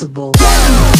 responsible.